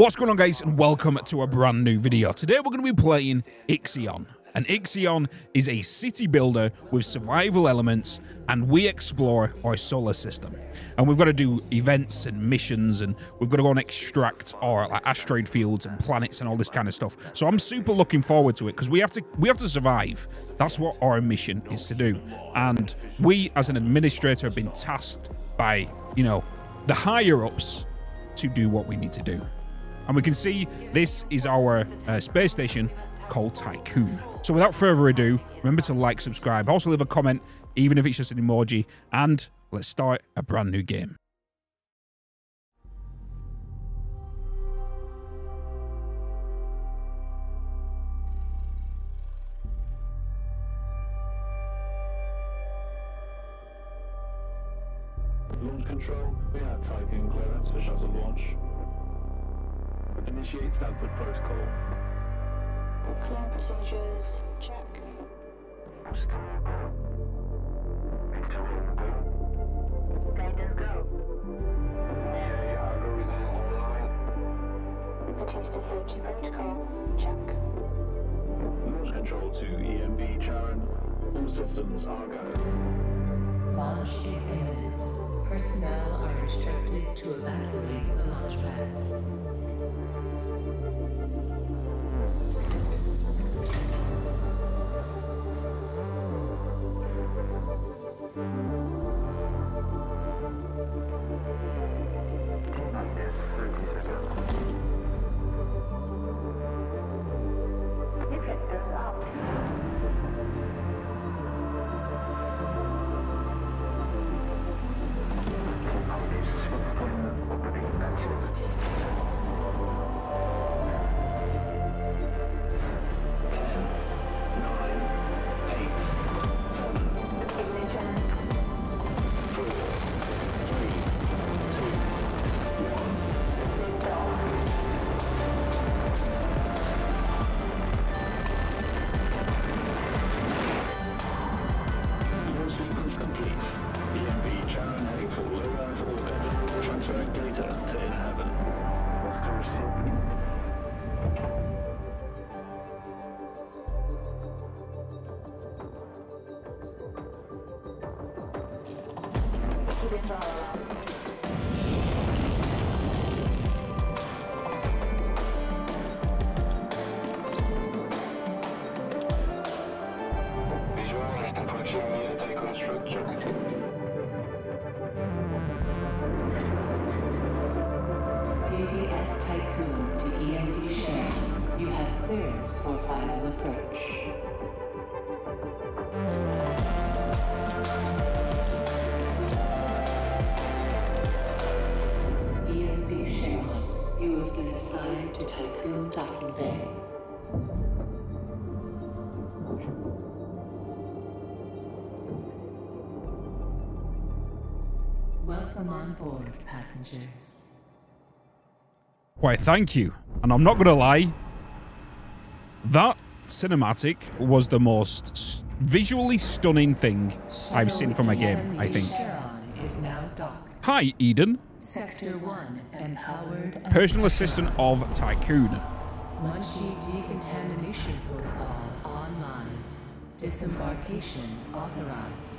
What's going on guys and welcome to a brand new video. Today we're going to be playing Ixion. And Ixion is a city builder with survival elements and we explore our solar system. And we've got to do events and missions and we've got to go and extract our like, asteroid fields and planets and all this kind of stuff. So I'm super looking forward to it because we have to we have to survive. That's what our mission is to do. And we as an administrator have been tasked by, you know, the higher ups to do what we need to do. And we can see this is our uh, space station called Tiqqun. So without further ado, remember to like, subscribe, also leave a comment, even if it's just an emoji, and let's start a brand new game. Launch control, we have Tiqqun clearance for shuttle launch. Initiate Stanford protocol. Clear procedures, check. Guidance go. Okay, algorithm online. Batista safety protocol, check. Launch control to EMB Charon. All systems are go. Launch is imminent. Personnel are instructed to evacuate the launch pad. Tiqqun. To EMD Share. You have clearance for final approach. Welcome on board, passengers. Why, thank you. And I'm not going to lie, that cinematic was the most visually stunning thing I've seen from a game, I think. Is now. Hi, Eden, Sector 1 empowered personal assistant of Tiqqun. Munchie decontamination protocol online. Disembarkation authorized.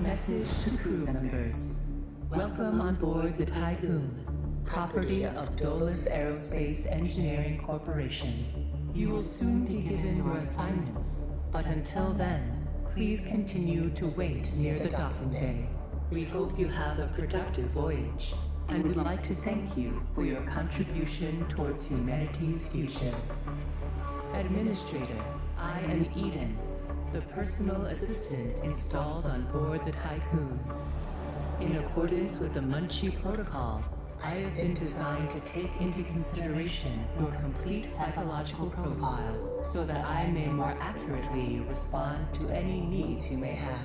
Message to crew members. Welcome on board the Tiqqun, property of Dolos Aerospace Engineering Corporation. You will soon be given your assignments, but until then, please continue to wait near the docking bay. We hope you have a productive voyage and would like to thank you for your contribution towards humanity's future. Administrator, I am Eden, the personal assistant installed on board the Tiqqun. In accordance with the Munchie Protocol, I have been designed to take into consideration your complete psychological profile so that I may more accurately respond to any needs you may have.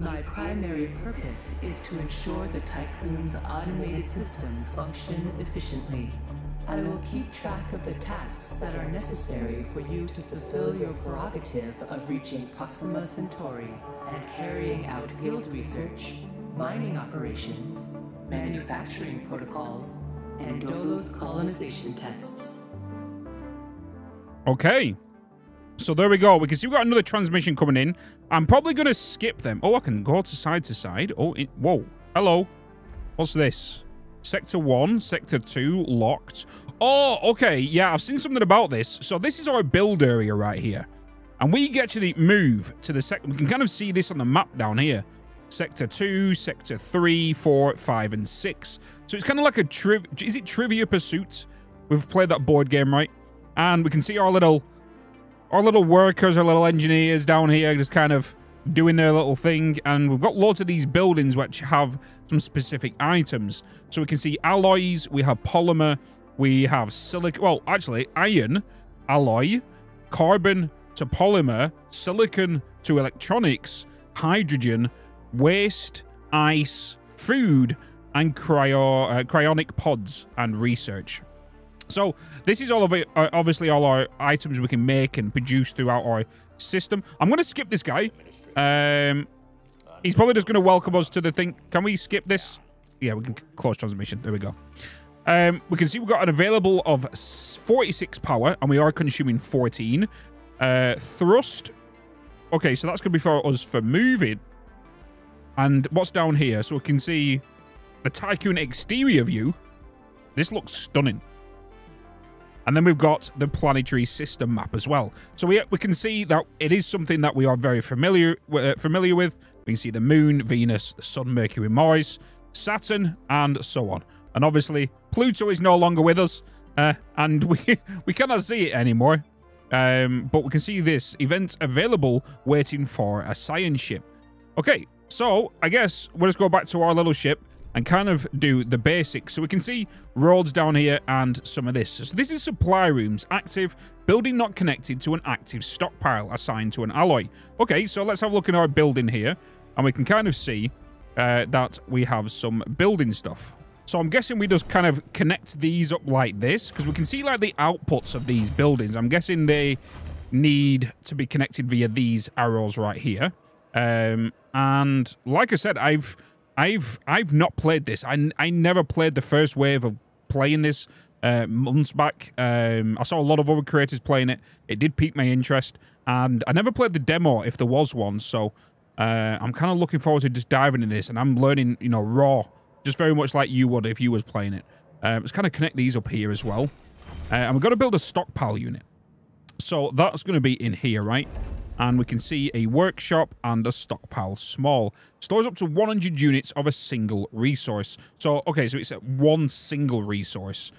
My primary purpose is to ensure the Tiqqun's automated systems function efficiently. I will keep track of the tasks that are necessary for you to fulfill your prerogative of reaching Proxima Centauri and carrying out field research, mining operations, manufacturing protocols, and Dolos colonization tests. Okay. So there we go. We can see we've got another transmission coming in. I'm probably going to skip them. Oh, I can go to side to side. Oh, it, whoa. Hello. What's this? Sector 1, Sector 2, locked. Oh, okay. Yeah, I've seen something about this. So this is our build area right here. And we get to the move to the second. We can kind of see this on the map down here. Sector 2, Sector 3, 4, 5, and 6. So it's kind of like a... Tri is it Trivia Pursuit? We've played that board game, right? And we can see our little... Our little workers, our little engineers down here just kind of doing their little thing. And we've got lots of these buildings which have some specific items. So we can see alloys, we have polymer, we have silicon... Well, actually, iron, alloy, carbon to polymer, silicon to electronics, hydrogen, waste, ice, food, and cryo, uh, cryonic pods and research. So this is all of it, uh, obviously all our items we can make and produce throughout our system. I'm going to skip this guy. Um, he's probably just going to welcome us to the thing. Can we skip this? Yeah, we can close transmission. There we go. Um, we can see we've got an available of 46 power, and we are consuming 14. Uh, thrust. Okay, so that's going to be for us for moving. And what's down here? So we can see the Tiqqun exterior view. This looks stunning. And then we've got the planetary system map as well. So we, we can see that it is something that we are very familiar, uh, familiar with. We can see the moon, Venus, the sun, Mercury, Mars, Saturn, and so on. And obviously, Pluto is no longer with us. Uh, and we, we cannot see it anymore. Um, but we can see this event available waiting for a science ship. Okay, so I guess we'll just go back to our little ship and kind of do the basics. So we can see roads down here and some of this. So this is supply rooms, active, building not connected to an active stockpile assigned to an alloy. Okay, so let's have a look in our building here. And we can kind of see uh, that we have some building stuff. So I'm guessing we just kind of connect these up like this because we can see like the outputs of these buildings. I'm guessing they need to be connected via these arrows right here. Um, and like I said, I've I've I've not played this. I, I never played the first wave of playing this uh, months back. Um, I saw a lot of other creators playing it. It did pique my interest, and I never played the demo if there was one. So uh, I'm kind of looking forward to just diving in this, and I'm learning, you know, raw, just very much like you would if you was playing it. Um, let's kind of connect these up here as well, uh, and we're going to build a stockpile unit. So that's going to be in here, right? And we can see a workshop and a stockpile small. Stores up to 100 units of a single resource. So, okay, so it's one single resource.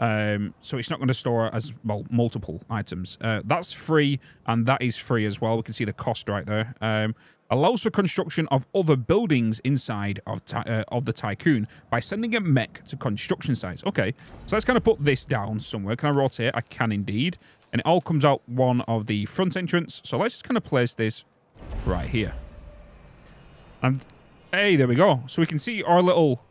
Um, so it's not going to store as, well, multiple items. Uh, that's free, and that is free as well. We can see the cost right there. Um, allows for construction of other buildings inside of, uh, of the Tiqqun by sending a mech to construction sites. Okay, so let's kind of put this down somewhere. Can I rotate? I can indeed and it all comes out one of the front entrance. So let's just kind of place this right here. And hey, there we go. So we can see our little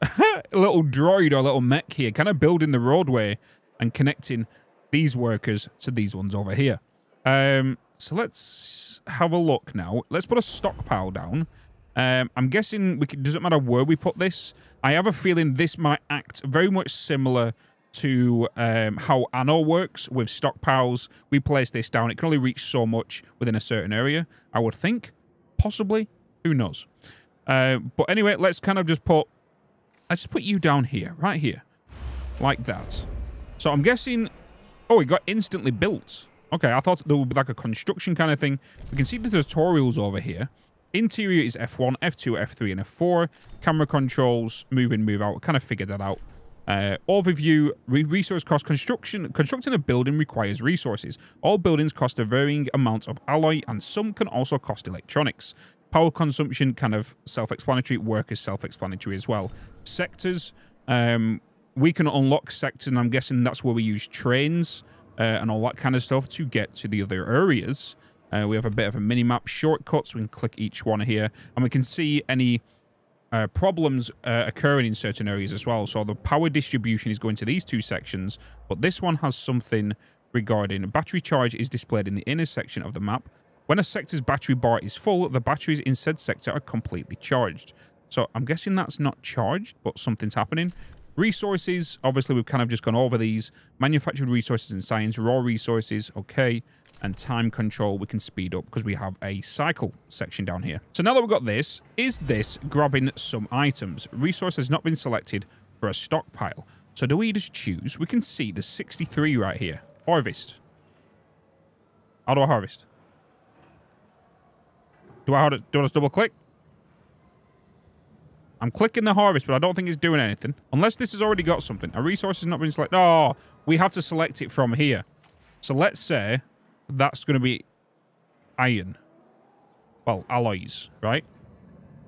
little droid or little mech here kind of building the roadway and connecting these workers to these ones over here. Um, so let's have a look now. Let's put a stockpile down. Um, I'm guessing we doesn't matter where we put this. I have a feeling this might act very much similar to um, how Anno works with stockpiles. We place this down. It can only reach so much within a certain area, I would think. Possibly. Who knows? Uh, but anyway, let's kind of just put... Let's just put you down here. Right here. Like that. So I'm guessing... Oh, it got instantly built. Okay, I thought there would be like a construction kind of thing. We can see the tutorials over here. Interior is F1, F2, F3, and F4. Camera controls, move in, move out. Kind of figured that out. Uh, overview, re resource cost construction. Constructing a building requires resources. All buildings cost a varying amount of alloy and some can also cost electronics. Power consumption, kind of self-explanatory. Work is self-explanatory as well. Sectors, um, we can unlock sectors and I'm guessing that's where we use trains uh, and all that kind of stuff to get to the other areas. Uh, we have a bit of a mini-map shortcuts. We can click each one here and we can see any uh, problems uh, occurring in certain areas as well. So the power distribution is going to these two sections, but this one has something regarding battery charge is displayed in the inner section of the map. When a sector's battery bar is full, the batteries in said sector are completely charged. So I'm guessing that's not charged, but something's happening. Resources, obviously we've kind of just gone over these. Manufactured resources and science, raw resources, okay. And time control, we can speed up because we have a cycle section down here. So now that we've got this, is this grabbing some items? Resource has not been selected for a stockpile. So do we just choose? We can see the 63 right here. Harvest. How do I harvest? Do I, do I just double click? I'm clicking the harvest, but I don't think it's doing anything. Unless this has already got something. A resource has not been selected. Oh, we have to select it from here. So let's say that's going to be iron. Well, alloys, right?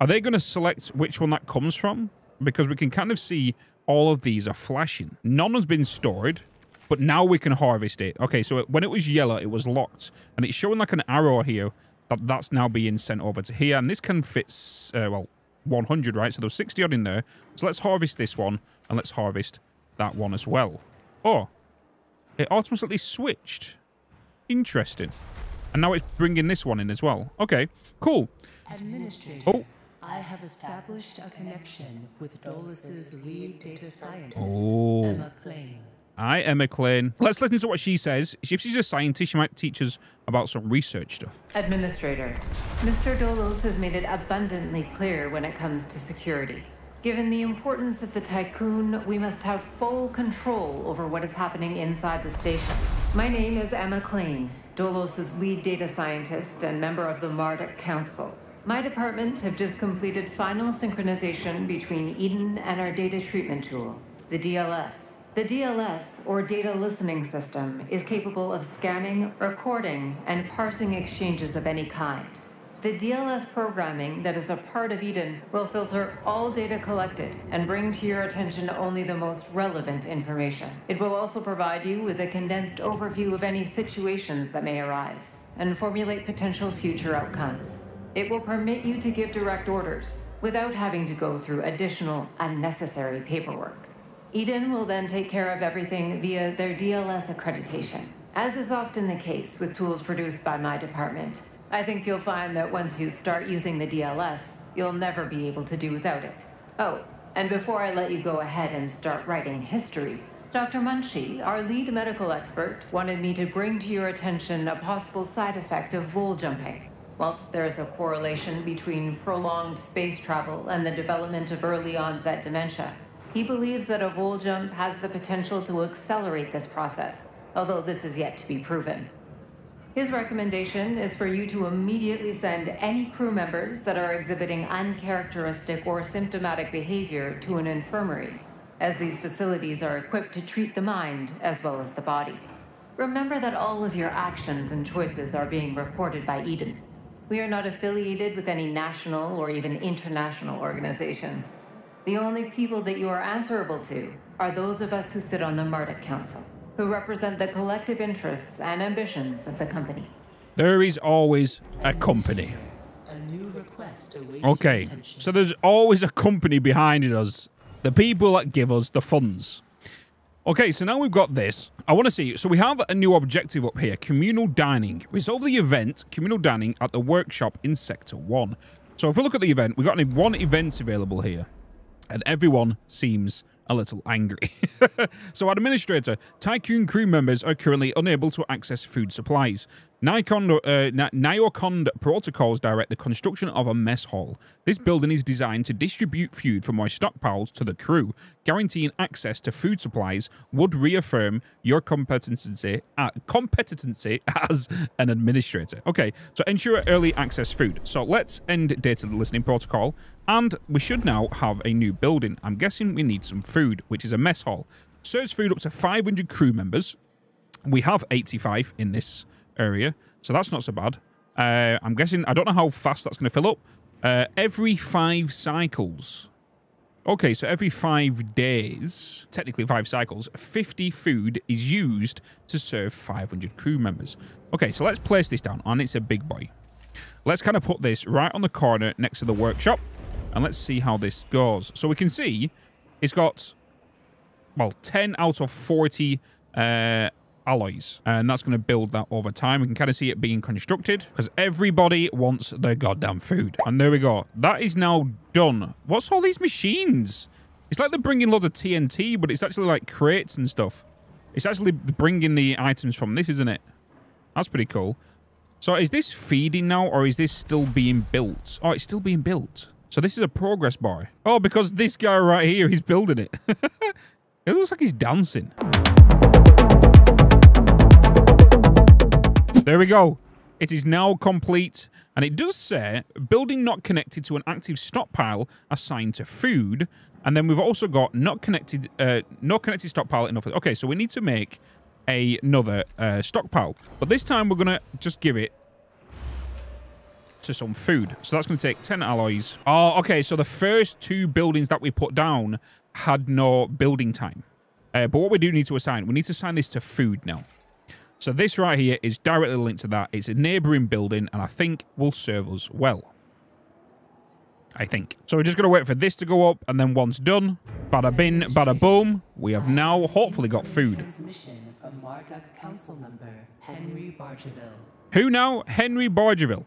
Are they going to select which one that comes from? Because we can kind of see all of these are flashing. None has been stored, but now we can harvest it. Okay, so when it was yellow, it was locked. And it's showing like an arrow here that that's now being sent over to here. And this can fit, uh, well, 100, right? So there's 60 odd in there. So let's harvest this one and let's harvest that one as well. Oh, it automatically switched. Interesting. And now it's bringing this one in as well. Okay, cool. Administrator. Oh. I have established a connection with Dolos's lead data scientist, Oh. Emma Klein. Hi, Emma Klein. Let's listen to what she says. If she's a scientist, she might teach us about some research stuff. Administrator, Mr. Dolos has made it abundantly clear when it comes to security. Given the importance of the Tiqqun, we must have full control over what is happening inside the station. My name is Emma Klein, Dolos's lead data scientist and member of the Marduk Council. My department have just completed final synchronization between Eden and our data treatment tool, the DLS. The DLS, or Data Listening System, is capable of scanning, recording, and parsing exchanges of any kind. The DLS programming that is a part of Eden will filter all data collected and bring to your attention only the most relevant information. It will also provide you with a condensed overview of any situations that may arise and formulate potential future outcomes. It will permit you to give direct orders without having to go through additional unnecessary paperwork. Eden will then take care of everything via their DLS accreditation. As is often the case with tools produced by my department, I think you'll find that once you start using the DLS, you'll never be able to do without it. Oh, and before I let you go ahead and start writing history, Dr. Munchie, our lead medical expert, wanted me to bring to your attention a possible side effect of vol jumping. Whilst there is a correlation between prolonged space travel and the development of early onset dementia, he believes that a vol jump has the potential to accelerate this process, although this is yet to be proven. His recommendation is for you to immediately send any crew members that are exhibiting uncharacteristic or symptomatic behavior to an infirmary, as these facilities are equipped to treat the mind as well as the body. Remember that all of your actions and choices are being recorded by Eden. We are not affiliated with any national or even international organization. The only people that you are answerable to are those of us who sit on the Marduk Council, who represent the collective interests and ambitions of the company. There is always a company. Okay, so there's always a company behind us. The people that give us the funds. Okay, so now we've got this. I want to see. So we have a new objective up here. Communal dining. Resolve the event, communal dining, at the workshop in Sector 1. So if we look at the event, we've got only one event available here. And everyone seems a little angry. so, Administrator, Tiqqun crew members are currently unable to access food supplies. Nikon, uh, protocols direct the construction of a mess hall. This building is designed to distribute food from our stockpiles to the crew. Guaranteeing access to food supplies would reaffirm your competency, uh, competency as an administrator. Okay, so ensure early access food. So let's end data listening protocol. And we should now have a new building. I'm guessing we need some food, which is a mess hall. Serves food up to 500 crew members. We have 85 in this area, so that's not so bad. Uh, I'm guessing, I don't know how fast that's going to fill up. Uh, every five cycles. Okay, so every five days, technically five cycles, 50 food is used to serve 500 crew members. Okay, so let's place this down, and it's a big boy. Let's kind of put this right on the corner next to the workshop, and let's see how this goes. So we can see it's got, well, 10 out of 40 uh, alloys, and that's going to build that over time. We can kind of see it being constructed because everybody wants their goddamn food. And there we go. That is now done. What's all these machines? It's like they're bringing loads of TNT, but it's actually like crates and stuff. It's actually bringing the items from this, isn't it? That's pretty cool. So is this feeding now, or is this still being built? Oh, it's still being built. So this is a progress bar. Oh, because this guy right here, he's building it. it looks like he's dancing. There we go. It is now complete, and it does say building not connected to an active stockpile assigned to food. And then we've also got not connected, uh, not connected stockpile enough. Okay, so we need to make another uh, stockpile, but this time we're gonna just give it to some food. So that's going to take 10 alloys. Oh, okay. So the first two buildings that we put down had no building time. Uh, but what we do need to assign, we need to assign this to food now. So this right here is directly linked to that. It's a neighboring building and I think will serve us well. I think. So we're just going to wait for this to go up and then once done, bada bin, bada boom, we have now hopefully got food. Transmission from Marduk Council member Henry Bargeville. Who now? Henry Bargeville.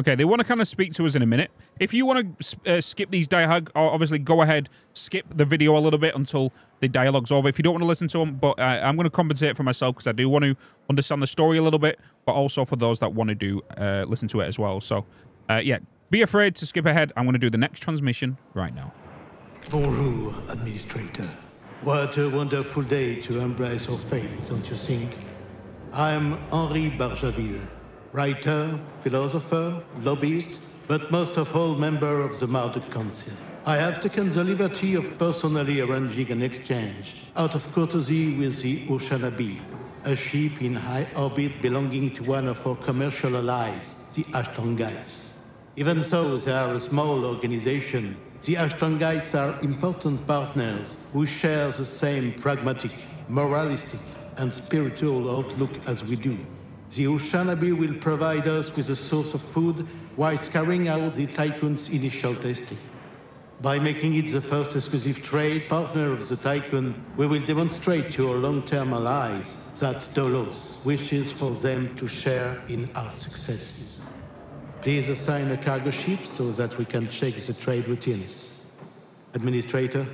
Okay, they want to kind of speak to us in a minute. If you want to uh, skip these dialogue, obviously go ahead, skip the video a little bit until the dialogue's over. If you don't want to listen to them, but uh, I'm going to compensate for myself because I do want to understand the story a little bit, but also for those that want to do uh, listen to it as well. So, uh, yeah, be afraid to skip ahead. I'm going to do the next transmission right now. Bonjour, Administrator. What a wonderful day to embrace our fate, don't you think? I'm Henri Bargeville, writer, philosopher, lobbyist, but most of all member of the Marduk Council. I have taken the liberty of personally arranging an exchange out of courtesy with the Oceanabi, a ship in high orbit belonging to one of our commercial allies, the Ashtangites. Even though they are a small organization, the Ashtangites are important partners who share the same pragmatic, moralistic, and spiritual outlook as we do. The Oceanabi will provide us with a source of food whilst carrying out the Tiqqun's initial testing. By making it the first exclusive trade partner of the Tiqqun, we will demonstrate to our long-term allies that Dolos wishes for them to share in our successes. Please assign a cargo ship so that we can check the trade routines. Administrator,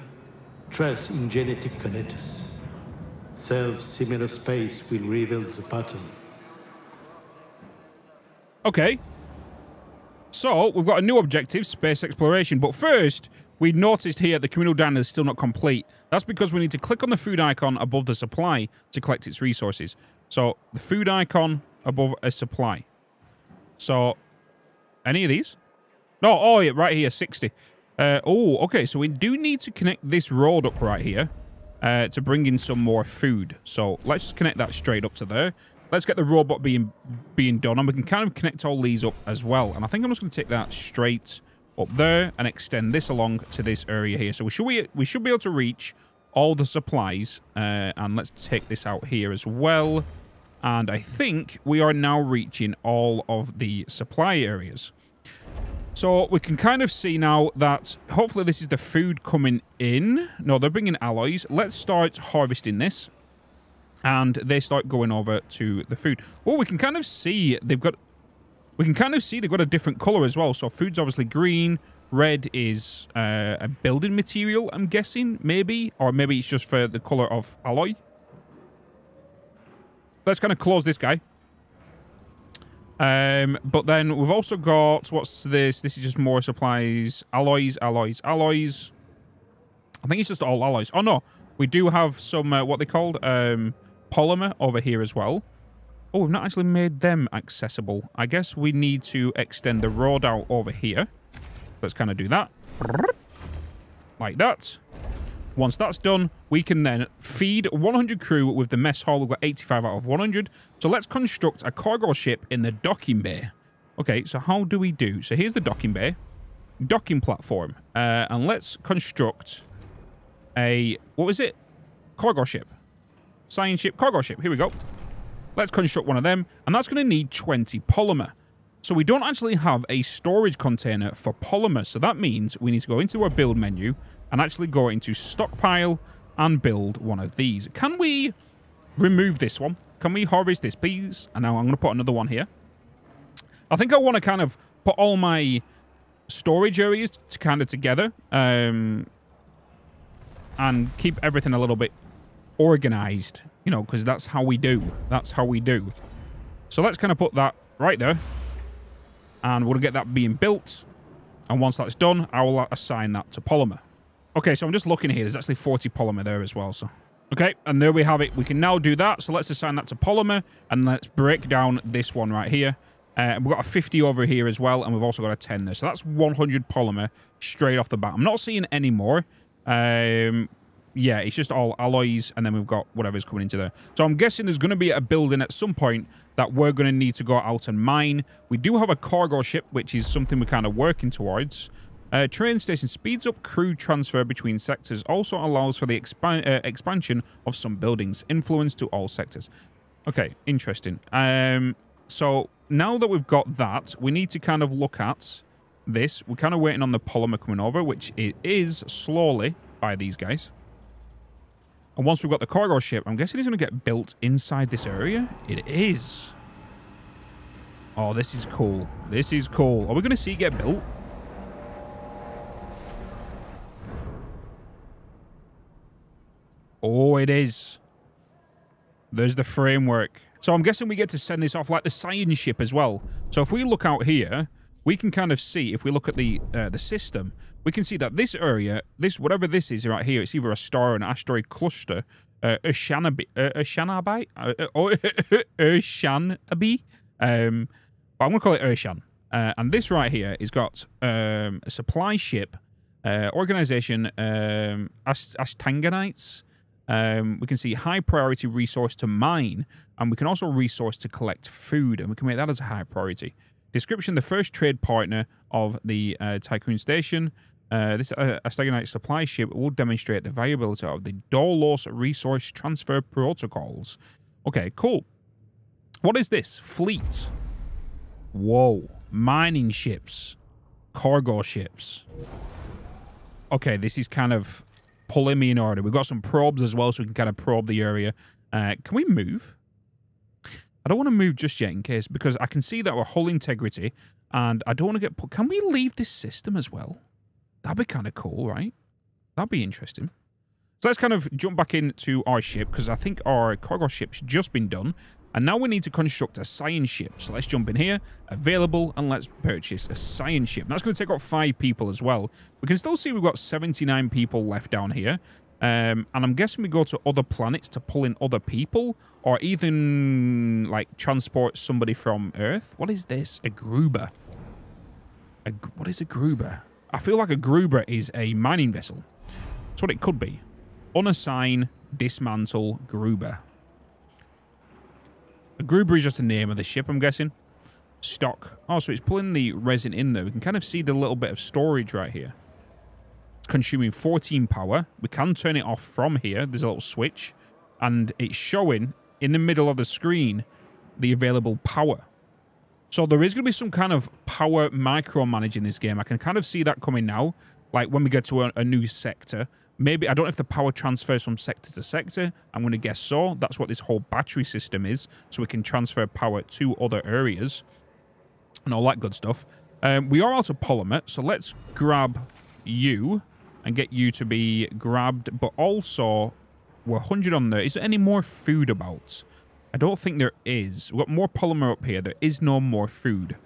trust in genetic connectors. Self-similar space will reveal the pattern. Okay. So, we've got a new objective, space exploration. But first, we noticed here the communal diner is still not complete. That's because we need to click on the food icon above the supply to collect its resources. So, the food icon above a supply. So, any of these? No, oh, yeah, right here, 60. Uh, oh, okay, so we do need to connect this road up right here uh, to bring in some more food. So, let's just connect that straight up to there. Let's get the robot being being done, and we can kind of connect all these up as well. And I think I'm just going to take that straight up there and extend this along to this area here. So we should we, we should be able to reach all the supplies. Uh, and let's take this out here as well. And I think we are now reaching all of the supply areas. So we can kind of see now that hopefully this is the food coming in. No, they're bringing alloys. Let's start harvesting this and they start going over to the food. Well, we can kind of see they've got... We can kind of see they've got a different color as well. So food's obviously green. Red is uh, a building material, I'm guessing, maybe. Or maybe it's just for the color of alloy. Let's kind of close this guy. Um, but then we've also got... What's this? This is just more supplies. Alloys, alloys, alloys. I think it's just all alloys. Oh, no. We do have some, uh, what they called... Um, polymer over here as well. Oh, we've not actually made them accessible. I guess we need to extend the road out over here. Let's kind of do that. Like that. Once that's done, we can then feed 100 crew with the mess hall. We've got 85 out of 100. So let's construct a cargo ship in the docking bay. Okay, so how do we do? So here's the docking bay. Docking platform. Uh, and let's construct a... What was it? Cargo ship. Science ship, cargo ship. Here we go. Let's construct one of them. And that's going to need 20 polymer. So we don't actually have a storage container for polymer. So that means we need to go into our build menu and actually go into stockpile and build one of these. Can we remove this one? Can we harvest this, please? And now I'm going to put another one here. I think I want to kind of put all my storage areas to kind of together. Um, and keep everything a little bit organized, you know, because that's how we do. That's how we do. So let's kind of put that right there. And we'll get that being built. And once that's done, I will assign that to polymer. Okay, so I'm just looking here. There's actually 40 polymer there as well, so... Okay, and there we have it. We can now do that. So let's assign that to polymer, and let's break down this one right here. Uh, we've got a 50 over here as well, and we've also got a 10 there. So that's 100 polymer straight off the bat. I'm not seeing any more. Um, yeah, it's just all alloys, and then we've got whatever's coming into there. So I'm guessing there's going to be a building at some point that we're going to need to go out and mine. We do have a cargo ship, which is something we're kind of working towards. Uh, train station speeds up crew transfer between sectors, also allows for the expan uh, expansion of some buildings, influence to all sectors. Okay, interesting. Um, so now that we've got that, we need to kind of look at this. We're kind of waiting on the polymer coming over, which it is slowly by these guys. And once we've got the cargo ship, I'm guessing it's going to get built inside this area. It is. Oh, this is cool. This is cool. Are we going to see it get built? Oh, it is. There's the framework. So I'm guessing we get to send this off like the science ship as well. So if we look out here, we can kind of see, if we look at the uh, the system, we can see that this area, this whatever this is right here, it's either a star or an asteroid cluster. Uh, Oceanabi, uh, uh, uh. Um, but I'm going to call it Ocean. Uh, and this right here has got um, a supply ship, uh, organization, um, Ast. Um, we can see high priority resource to mine, and we can also resource to collect food, and we can make that as a high priority. Description, the first trade partner of the uh, Tiqqun Station. Uh, this uh, Astagonite supply ship will demonstrate the viability of the Dolos resource transfer protocols. Okay, cool. What is this? Fleet. Whoa. Mining ships. Cargo ships. Okay, this is kind of pulling me in order. We've got some probes as well, so we can kind of probe the area. Uh, can we move? I don't want to move just yet in case, because I can see that we're hull integrity, and I don't want to get. Can we leave this system as well? That'd be kind of cool, right? That'd be interesting. So let's kind of jump back into our ship, because I think our cargo ship's just been done. And now we need to construct a science ship. So let's jump in here, available, and let's purchase a science ship. That's going to take up five people as well. We can still see we've got 79 people left down here. Um, and I'm guessing we go to other planets to pull in other people, or even, like, transport somebody from Earth. What is this? A Gruber. A, what is a Gruber? I feel like a Gruber is a mining vessel. That's what it could be. Unassign, dismantle, Gruber. A Gruber is just the name of the ship, I'm guessing. Stock. Oh, so it's pulling the resin in there. We can kind of see the little bit of storage right here. It's consuming 14 power. We can turn it off from here. There's a little switch. And it's showing in the middle of the screen the available power. So there is going to be some kind of power micromanaging this game. I can kind of see that coming now. Like when we get to a, a new sector, Maybe, I don't know if the power transfers from sector to sector. I'm going to guess so. That's what this whole battery system is. So we can transfer power to other areas and all that good stuff. Um, we are out of polymer, so let's grab you and get you to be grabbed. But also, we're 100 on there. Is there any more food about? I don't think there is. We've got more polymer up here. There is no more food.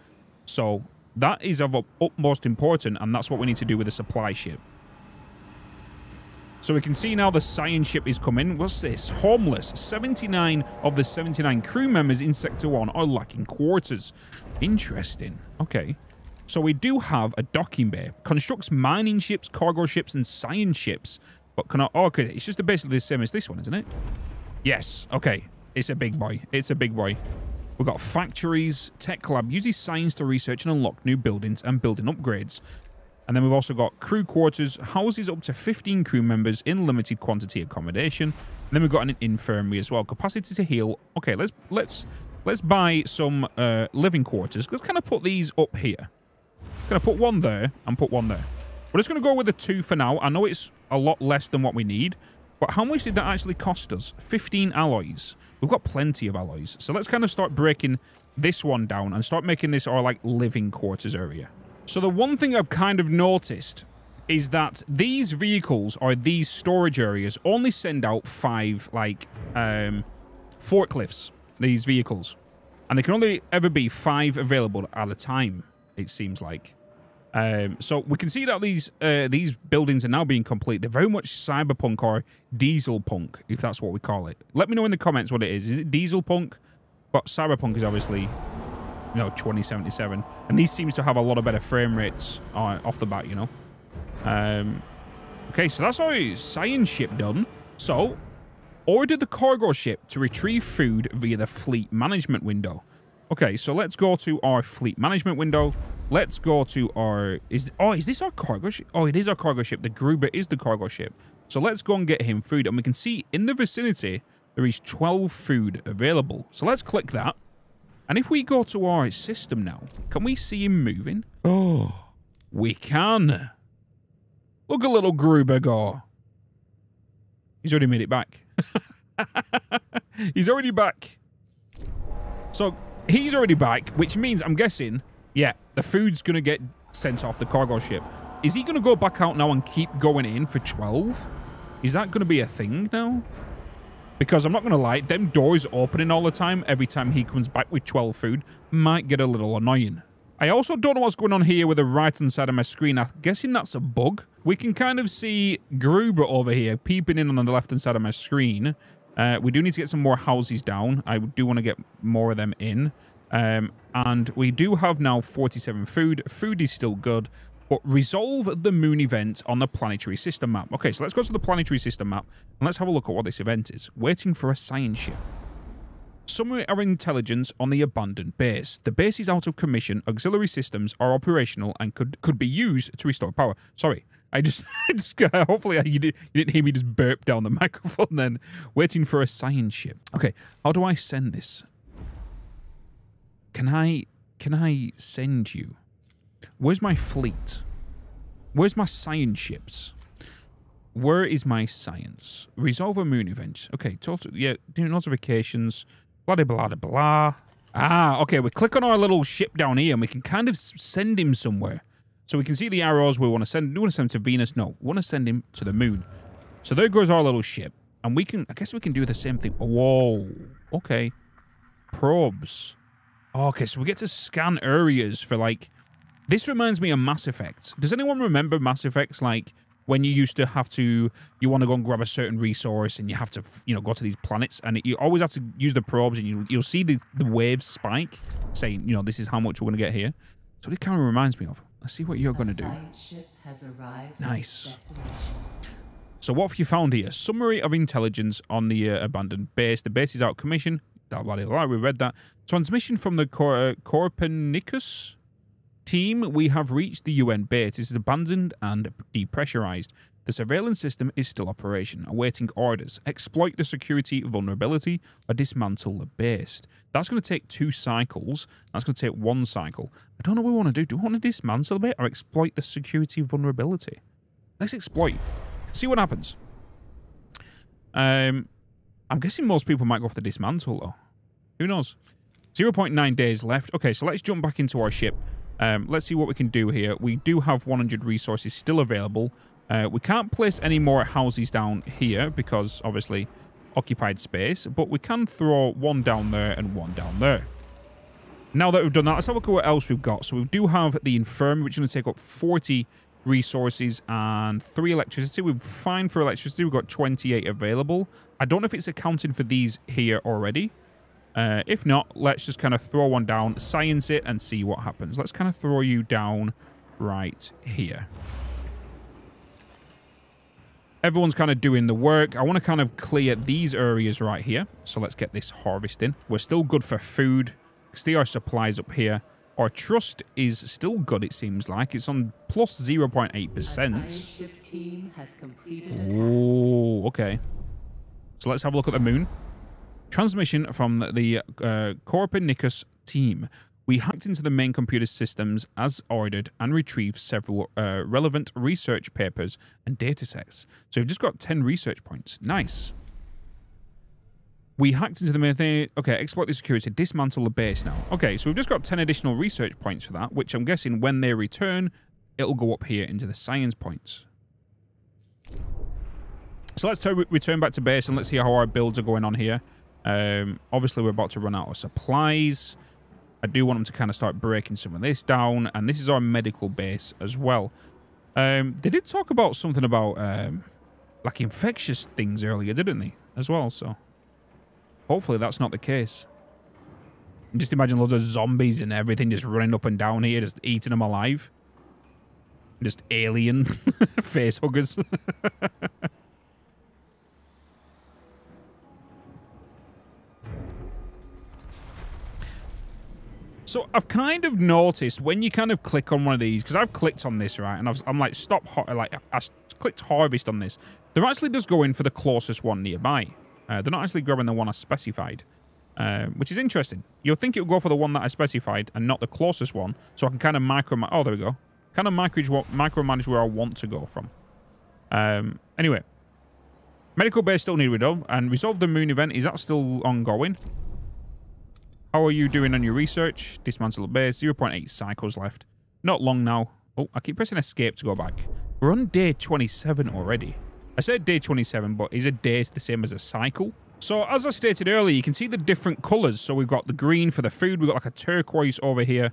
So that is of utmost importance, and that's what we need to do with the supply ship. So we can see now the science ship is coming. What's this? Homeless. 79 of the 79 crew members in Sector 1 are lacking quarters. Interesting. Okay. So we do have a docking bay. Constructs mining ships, cargo ships, and science ships. But can I... Oh, okay, it's just basically the same as this one, isn't it? Yes. Okay. It's a big boy. It's a big boy. We've got factories. Tech lab uses science to research and unlock new buildings and building upgrades. And then we've also got crew quarters, houses up to 15 crew members in limited quantity accommodation. And then we've got an infirmary as well, capacity to heal. Okay, let's let's let's buy some uh, living quarters. Let's kind of put these up here. Gonna put one there and put one there. We're just gonna go with the two for now. I know it's a lot less than what we need, but how much did that actually cost us? 15 alloys. We've got plenty of alloys. So let's kind of start breaking this one down and start making this our like living quarters area. So the one thing I've kind of noticed is that these vehicles or these storage areas only send out five, like, um, forklifts, these vehicles. And there can only ever be five available at a time, it seems like. Um, so we can see that these uh, these buildings are now being complete. They're very much cyberpunk or diesel punk, if that's what we call it. Let me know in the comments what it is. Is it diesel punk? But cyberpunk is obviously, you know, 2077. And these seems to have a lot of better frame rates uh, off the bat, you know. Um, okay, so that's our science ship done. So, order the cargo ship to retrieve food via the fleet management window. Okay, so let's go to our fleet management window. Let's go to our... Is Oh, is this our cargo ship? Oh, it is our cargo ship. The Gruber is the cargo ship. So let's go and get him food. And we can see in the vicinity, there is 12 food available. So let's click that. And if we go to our system now, can we see him moving? Oh, we can. Look at little Gruber go. He's already made it back. he's already back. So he's already back, which means I'm guessing, yeah, the food's going to get sent off the cargo ship. Is he going to go back out now and keep going in for 12? Is that going to be a thing now? Because I'm not going to lie, them doors opening all the time every time he comes back with 12 food might get a little annoying. I also don't know what's going on here with the right-hand side of my screen. I'm guessing that's a bug. We can kind of see Gruber over here peeping in on the left-hand side of my screen. Uh, we do need to get some more houses down. I do want to get more of them in. Um, and we do have now 47 food. Food is still good. But resolve the moon event on the planetary system map. Okay, so let's go to the planetary system map and let's have a look at what this event is. Waiting for a science ship. Summary our intelligence on the abandoned base. The base is out of commission. Auxiliary systems are operational and could could be used to restore power. Sorry, I just, I just hopefully you, did, you didn't hear me just burp down the microphone then. Waiting for a science ship. Okay, how do I send this? Can I can I send you? Where's my fleet? Where's my science ships? Where is my science? Resolve a moon event. Okay, total. Yeah, do notifications. Blah blah blah blah. Ah, okay. We click on our little ship down here, and we can kind of send him somewhere. So we can see the arrows. We want to send. Do we want to send him to Venus? No, we want to send him to the moon. So there goes our little ship, and we can. I guess we can do the same thing. Whoa. Okay. Probes. Okay, so we get to scan areas for like this reminds me of Mass Effect. Does anyone remember Mass Effects like when you used to have to, you want to go and grab a certain resource and you have to, you know, go to these planets and it, you always have to use the probes and you, you'll see the, the waves spike saying, you know, this is how much we're going to get here. So it kind of reminds me of. Let's see what you're going to do. Nice. So what have you found here? Summary of intelligence on the uh, abandoned base. The base is out of commission. Blah, blah, blah, we read that. Transmission from the Cor uh, Team, we have reached the UN base. It is abandoned and depressurized. The surveillance system is still operation, awaiting orders. Exploit the security vulnerability or dismantle the base. That's going to take two cycles. That's going to take one cycle. I don't know what we want to do. Do we want to dismantle it or exploit the security vulnerability? Let's exploit. See what happens. Um, I'm guessing most people might go for the dismantle, though. Who knows? 0.9 days left. Okay, so let's jump back into our ship. Um, let's see what we can do here. We do have 100 resources still available. Uh, we can't place any more houses down here because, obviously, occupied space. But we can throw one down there and one down there. Now that we've done that, let's have a look at what else we've got. So we do have the infirmary, which is going to take up 40 resources and 3 electricity. We're fine for electricity. We've got 28 available. I don't know if it's accounting for these here already. Uh, if not, let's just kind of throw one down, science it, and see what happens. Let's kind of throw you down right here. Everyone's kind of doing the work. I want to kind of clear these areas right here. So let's get this harvesting. We're still good for food. Because See our supplies up here. Our trust is still good, it seems like. It's on plus 0.8%. Oh, okay. So let's have a look at the moon. Transmission from the uh, Copernicus team. We hacked into the main computer systems as ordered and retrieved several uh, relevant research papers and datasets. So we've just got 10 research points. Nice. We hacked into the main thing. Okay, exploit the security. Dismantle the base now. Okay, so we've just got 10 additional research points for that, which I'm guessing when they return, it'll go up here into the science points. So let's turn, return back to base and let's see how our builds are going on here. Um, obviously, we're about to run out of supplies. I do want them to kind of start breaking some of this down. And this is our medical base as well. Um, they did talk about something about um, like infectious things earlier, didn't they? As well, so hopefully that's not the case. Just imagine loads of zombies and everything just running up and down here, just eating them alive. Just alien face huggers. So I've kind of noticed when you kind of click on one of these, because I've clicked on this, right, and i am like, stop, like, I clicked harvest on this. They're actually just going for the closest one nearby. Uh, they're not actually grabbing the one I specified, uh, which is interesting. You'll think it would go for the one that I specified and not the closest one, so I can kind of micro... Oh, there we go. Kind of micro micromanage where I want to go from. Um, anyway, medical base still needed resolve, and resolve the moon event. Is that still ongoing? How are you doing on your research? Dismantle the base. 0.8 cycles left. Not long now. Oh, I keep pressing escape to go back. We're on day 27 already. I said day 27, but is a day the same as a cycle? So as I stated earlier, you can see the different colors. So we've got the green for the food. We've got like a turquoise over here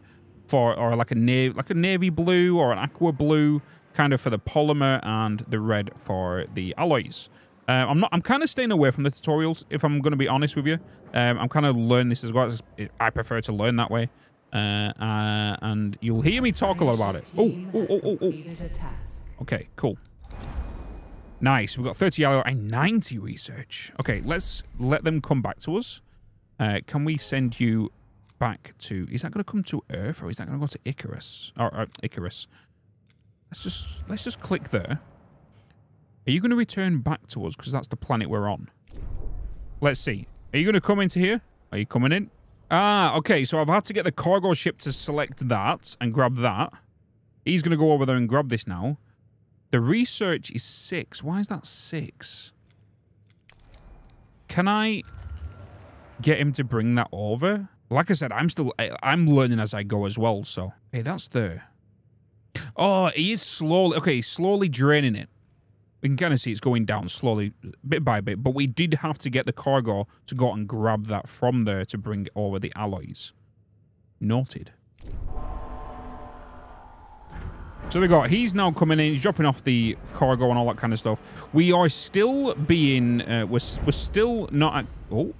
for, or like a navy, like a navy blue or an aqua blue kind of for the polymer and the red for the alloys. Uh, I'm not. I'm kind of staying away from the tutorials, if I'm going to be honest with you. Um, I'm kind of learning this as well. I prefer to learn that way. Uh, uh, and you'll hear me talk a lot about it. Oh, oh, oh, oh, oh. Okay, cool. Nice. We've got 30 yellow and 90 research. Okay, let's let them come back to us. Uh, can we send you back to... Is that going to come to Earth or is that going to go to Icarus? Or, or Icarus. Let's just let's just click there. Are you going to return back to us? Because that's the planet we're on. Let's see. Are you going to come into here? Are you coming in? Ah, okay. So I've had to get the cargo ship to select that and grab that. He's going to go over there and grab this now. The research is six. Why is that six? Can I get him to bring that over? Like I said, I'm still... I'm learning as I go as well, so... Hey, that's there. Oh, he is slowly... Okay, slowly draining it. We can kind of see it's going down slowly, bit by bit, but we did have to get the cargo to go and grab that from there to bring over the alloys. Noted. So we got, he's now coming in, he's dropping off the cargo and all that kind of stuff. We are still being, uh, we're, we're still not at, oh,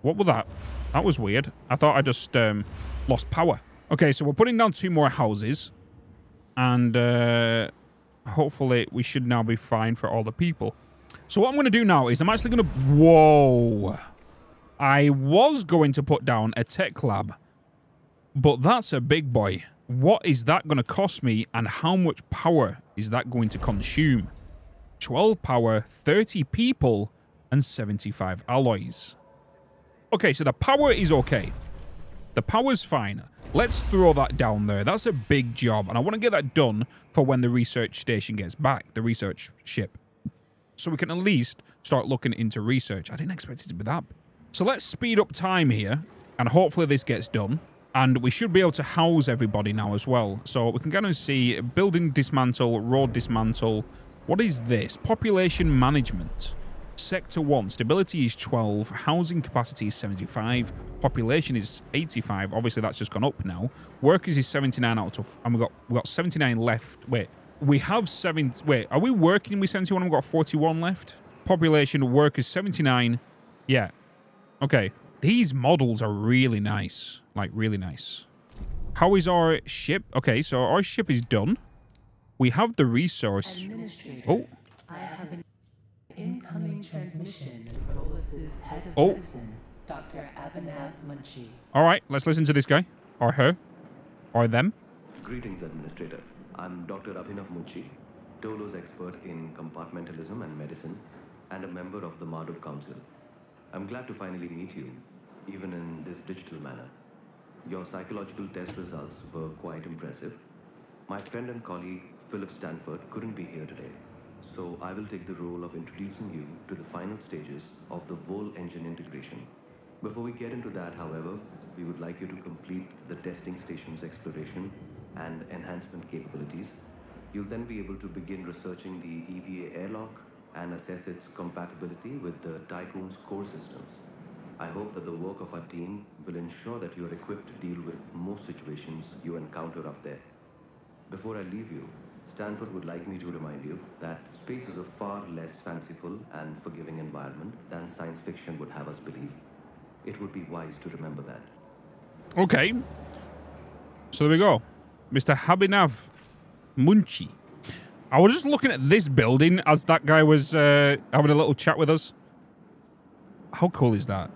what was that? That was weird. I thought I just um, lost power. Okay, so we're putting down two more houses. And uh, hopefully we should now be fine for all the people. So what I'm going to do now is I'm actually going to... Whoa. I was going to put down a tech lab. But that's a big boy. What is that going to cost me and how much power is that going to consume? 12 power, 30 people, and 75 alloys. Okay, so the power is okay. The power's fine. Let's throw that down there. That's a big job, and I want to get that done for when the research station gets back, the research ship. So we can at least start looking into research. I didn't expect it to be that. So let's speed up time here, and hopefully this gets done. And we should be able to house everybody now as well. So we can kind of see building dismantle, road dismantle. What is this? Population management. Sector 1, stability is 12, housing capacity is 75, population is 85. Obviously, that's just gone up now. Workers is 79 out of, and we've got, we got 79 left. Wait, we have seven, wait, are we working with 71 we've got 41 left? Population, workers 79. Yeah. Okay. These models are really nice. Like, really nice. How is our ship? Okay, so our ship is done. We have the resource. Oh. I have an Incoming transmission from Dolos's head of oh. medicine, Dr. Abhinav Munshi. All right, let's listen to this guy. Or her. Or them. Greetings, Administrator. I'm Dr. Abhinav Munshi, Dolos's expert in compartmentalism and medicine, and a member of the Marduk Council. I'm glad to finally meet you, even in this digital manner. Your psychological test results were quite impressive. My friend and colleague, Philip Stanford, couldn't be here today, so I will take the role of introducing you to the final stages of the Vol engine integration. Before we get into that, however, we would like you to complete the testing station's exploration and enhancement capabilities, you'll then be able to begin researching the EVA airlock and assess its compatibility with the Tiqqun's core systems. I hope that the work of our team will ensure that you're equipped to deal with most situations you encounter up there. Before I leave you, Stanford would like me to remind you that space is a far less fanciful and forgiving environment than science fiction would have us believe. It would be wise to remember that. Okay. So there we go. Mr. Habinav Munchi. I was just looking at this building as that guy was uh, having a little chat with us. How cool is that?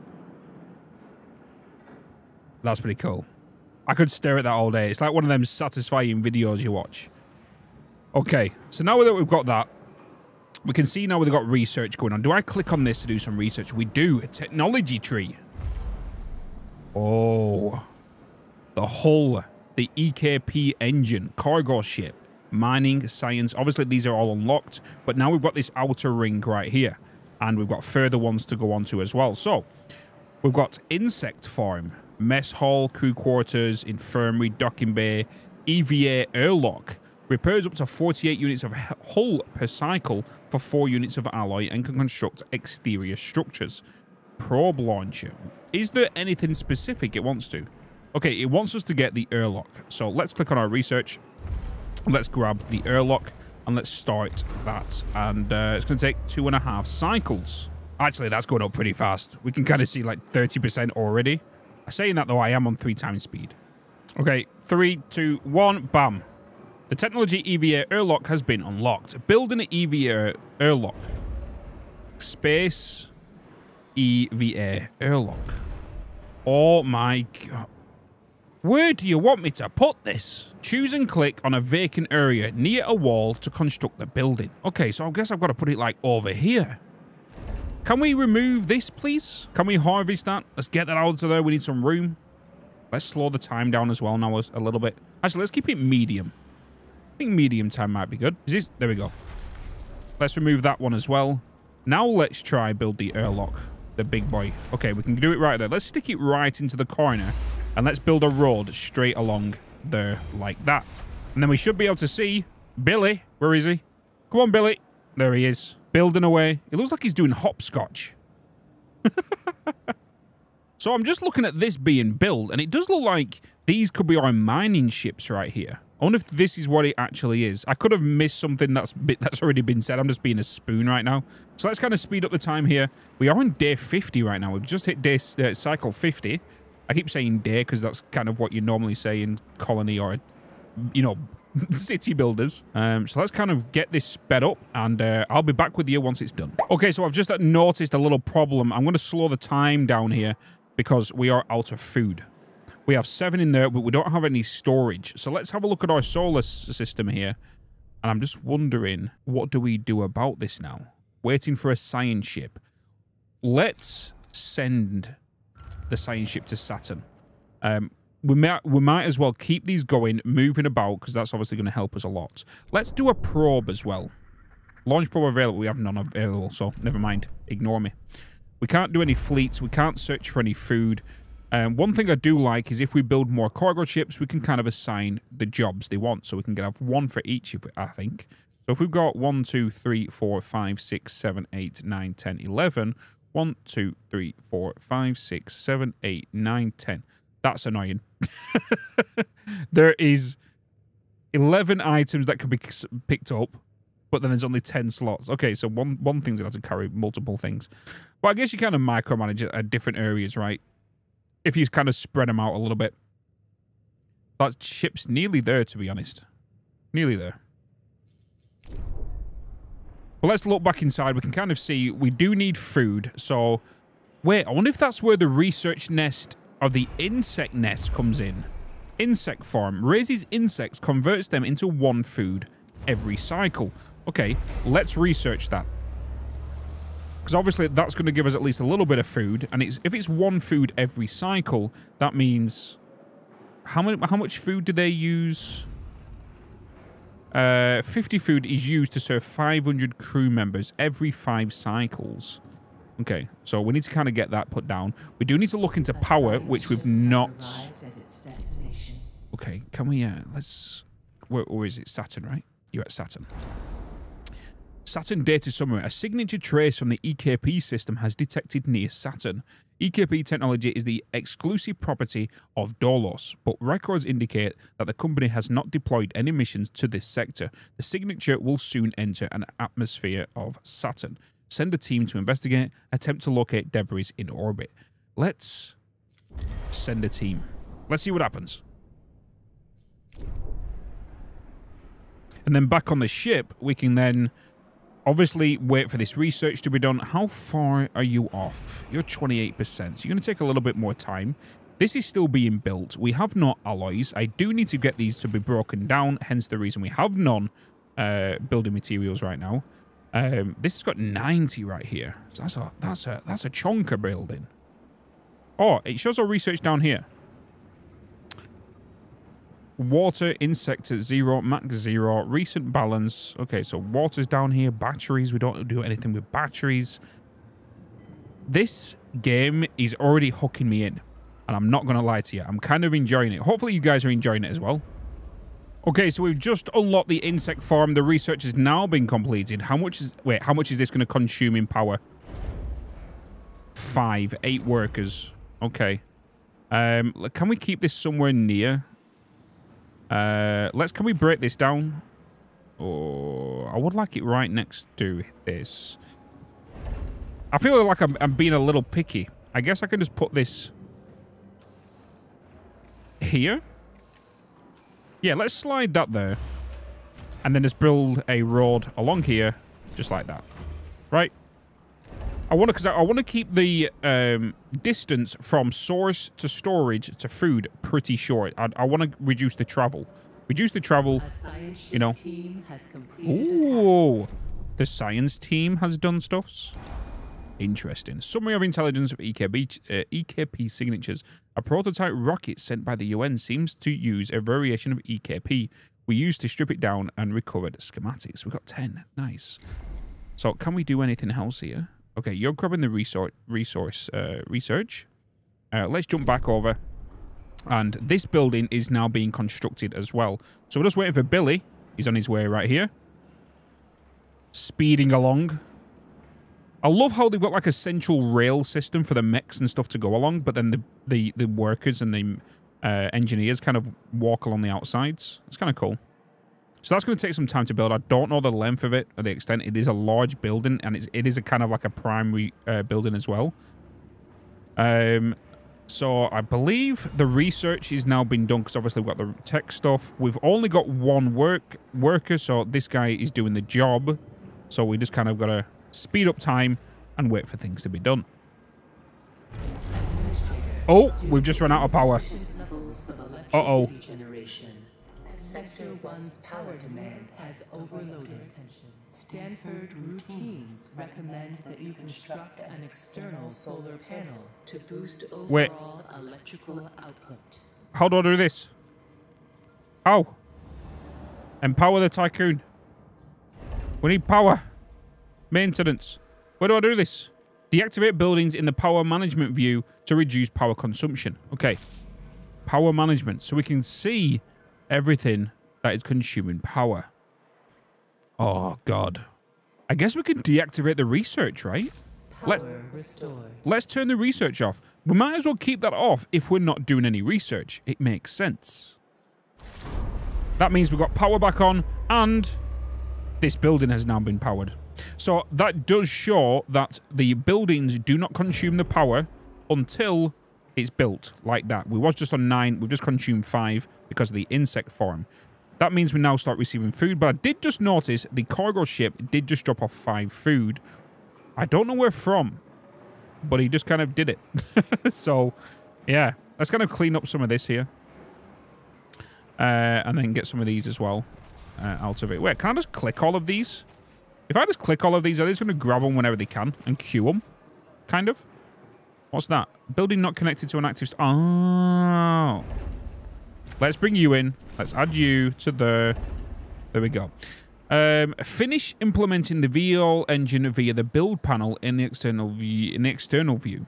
That's pretty cool. I could stare at that all day. It's like one of them satisfying videos you watch. Okay, so now that we've got that, we can see now we've got research going on. Do I click on this to do some research? We do. A technology tree. Oh. The hull. The EKP engine. Cargo ship. Mining, science. Obviously, these are all unlocked. But now we've got this outer ring right here. And we've got further ones to go on to as well. So, we've got insect farm. Mess hall, crew quarters, infirmary, docking bay, EVA airlock. Repairs up to 48 units of hull per cycle for 4 units of alloy and can construct exterior structures. Probe launcher. Is there anything specific it wants to? Okay, it wants us to get the airlock. So let's click on our research. Let's grab the airlock and let's start that. And uh, it's going to take two and a half cycles. Actually, that's going up pretty fast. We can kind of see like 30% already. Saying that though, I am on three times speed. Okay, three, two, one, bam. The technology EVA airlock has been unlocked. Building an EVA airlock. Space EVA airlock. Oh my god. Where do you want me to put this? Choose and click on a vacant area near a wall to construct the building. Okay, so I guess I've got to put it like over here. Can we remove this, please? Can we harvest that? Let's get that out of there. We need some room. Let's slow the time down as well now a little bit. Actually, let's keep it medium. I think medium time might be good. Is this? There we go. Let's remove that one as well. Now let's try build the airlock. The big boy. Okay, we can do it right there. Let's stick it right into the corner. And let's build a road straight along there like that. And then we should be able to see Billy. Where is he? Come on, Billy. There he is. Building away. It looks like he's doing hopscotch. so I'm just looking at this being built, and it does look like these could be our mining ships right here. I wonder if this is what it actually is. I could have missed something that's that's already been said. I'm just being a spoon right now. So let's kind of speed up the time here. We are on day 50 right now. We've just hit day uh, cycle 50. I keep saying day because that's kind of what you normally say in colony or, you know, city builders. Um, so let's kind of get this sped up and uh, I'll be back with you once it's done. Okay, so I've just noticed a little problem. I'm going to slow the time down here because we are out of food. We have seven in there, but we don't have any storage. So let's have a look at our solar system here. And I'm just wondering, what do we do about this now? Waiting for a science ship. Let's send the science ship to Saturn. Um, we might we might as well keep these going, moving about, because that's obviously going to help us a lot. Let's do a probe as well. Launch probe available. We have none available, so never mind. Ignore me. We can't do any fleets. We can't search for any food. Um, one thing I do like is if we build more cargo ships, we can kind of assign the jobs they want. So we can get have one for each, if we, I think. So if we've got 1, 2, 3, 4, 5, 6, 7, 8, 9, 10, 11. 1, 2, 3, 4, 5, 6, 7, 8, 9, 10. That's annoying. there is 11 items that can be picked up, but then there's only 10 slots. Okay, so one, one thing's going to carry multiple things. But I guess you kind of micromanage at different areas, right? If you kind of spread them out a little bit. That ship's nearly there, to be honest. Nearly there. Well, let's look back inside. We can kind of see we do need food. So, wait, I wonder if that's where the research nest or the insect nest comes in. Insect farm. Raises insects, converts them into one food every cycle. Okay, let's research that. Because obviously that's going to give us at least a little bit of food. And it's if it's one food every cycle, that means... How, many, how much food do they use? Uh, 50 food is used to serve 500 crew members every five cycles. Okay, so we need to kind of get that put down. We do need to look into power, which we've not... Okay, can we, uh, let's, where, where is it? Saturn, right? You're at Saturn. Saturn data summary. A signature trace from the EKP system has detected near Saturn. EKP technology is the exclusive property of Dolos, but records indicate that the company has not deployed any missions to this sector. The signature will soon enter an atmosphere of Saturn. Send a team to investigate, attempt to locate debris in orbit. Let's send a team. Let's see what happens. And then back on the ship, we can then obviously wait for this research to be done. How far are you off? You're 28%. So you're going to take a little bit more time. This is still being built. We have no alloys. I do need to get these to be broken down, hence the reason we have none uh, building materials right now. Um, this has got 90 right here. So that's a that's a that's a chonker building. Oh, it shows our research down here. Water, insect at zero, max zero, recent balance. Okay, so water's down here. Batteries, we don't do anything with batteries. This game is already hooking me in. And I'm not going to lie to you. I'm kind of enjoying it. Hopefully you guys are enjoying it as well. Okay, so we've just unlocked the insect farm. The research has now been completed. How much is... Wait, how much is this going to consume in power? Five. Eight workers. Okay. Um, can we keep this somewhere near? Uh, let's... Can we break this down? Oh, I would like it right next to this. I feel like I'm, I'm being a little picky. I guess I can just put this... Here? Yeah, let's slide that there. And then just build a road along here, just like that. Right? I want to, because I, I want to keep the um, distance from source to storage to food pretty short. I, I want to reduce the travel. Reduce the travel, you know. team has completed a task. Ooh. The science team has done stuffs. Interesting. Summary of intelligence of EKB, uh, EKP signatures. A prototype rocket sent by the UN seems to use a variation of EKP we used to strip it down and recovered schematics. We got 10. Nice. So can we do anything else here? Okay, you're grabbing the resource, resource uh, research. Uh, let's jump back over. And this building is now being constructed as well. So we're just waiting for Billy. He's on his way right here. Speeding along. I love how they've got like a central rail system for the mechs and stuff to go along, but then the the, the workers and the uh, engineers kind of walk along the outsides. It's kind of cool. So that's going to take some time to build. I don't know the length of it or the extent. It is a large building, and it's, it is a kind of like a primary uh, building as well. Um, so I believe the research is now been done because obviously we've got the tech stuff. We've only got one work worker, so this guy is doing the job. So we just kind of got to speed up time and wait for things to be done. Oh, we've just run out of power. Uh-oh. Sector 1's power demand has overloaded. Stanford routines recommend that you construct an external solar panel to boost Wait. overall electrical output. How do I do this? How? Empower the Tiqqun. We need power. Maintenance. Where do I do this? Deactivate buildings in the power management view to reduce power consumption. Okay. Power management. So we can see everything that is consuming power. Oh, God. I guess we can deactivate the research, right? Power Let- restored. Let's turn the research off. We might as well keep that off if we're not doing any research. It makes sense. That means we've got power back on and this building has now been powered. So that does show that the buildings do not consume the power until it's built like that. We was just on nine. We've just consumed five because of the insect farm. That means we now start receiving food. But I did just notice the cargo ship did just drop off five food. I don't know where from, but he just kind of did it. so, yeah. Let's kind of clean up some of this here. Uh, and then get some of these as well uh, out of it. Wait, can I just click all of these? If I just click all of these, are they just going to grab them whenever they can and queue them? Kind of. What's that? Building not connected to an active... Oh. Let's bring you in. Let's add you to the... There we go. Um, finish implementing the VL engine via the build panel in the external view. In the external view.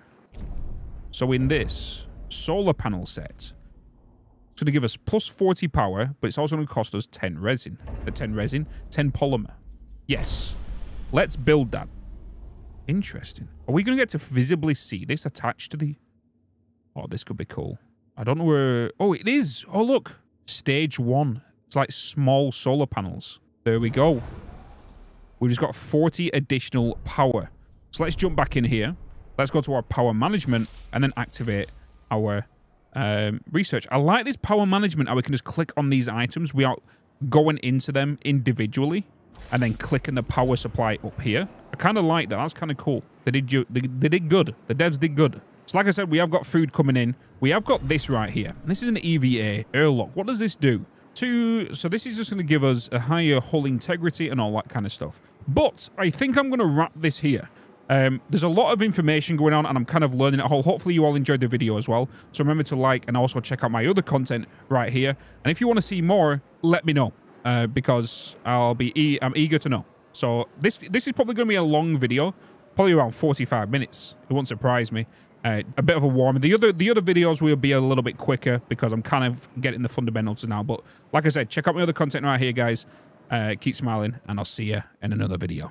So in this solar panel set, It's going to give us plus 40 power, but it's also going to cost us 10 resin. Uh, 10 resin? 10 polymer. Yes. Let's build that. Interesting. Are we going to get to visibly see this attached to the... Oh, this could be cool. I don't know where... Oh, it is. Oh, look. Stage one. It's like small solar panels. There we go. We've just got 40 additional power. So let's jump back in here. Let's go to our power management and then activate our um, research. I like this power management how we can just click on these items without going into them individually and then clicking the power supply up here. I kind of like that. That's kind of cool. They did, you, they, they did good. The devs did good. So like I said, we have got food coming in. We have got this right here. This is an EVA airlock. What does this do? To, so this is just going to give us a higher hull integrity and all that kind of stuff. But I think I'm going to wrap this here. Um, there's a lot of information going on and I'm kind of learning it all. Hopefully you all enjoyed the video as well. So remember to like and also check out my other content right here. And if you want to see more, let me know uh, because I'll be e I'm eager to know. So this this is probably going to be a long video, probably around 45 minutes. It won't surprise me. Uh, a bit of a warm. The other the other videos will be a little bit quicker because I'm kind of getting the fundamentals now. But like I said, check out my other content right here, guys. Uh, keep smiling, and I'll see you in another video.